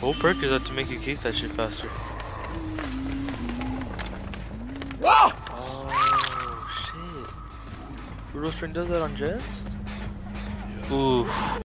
Whole perk is that to make you kick that shit faster. Whoa! Oh shit. Brutal Strength does that on gens? Oof.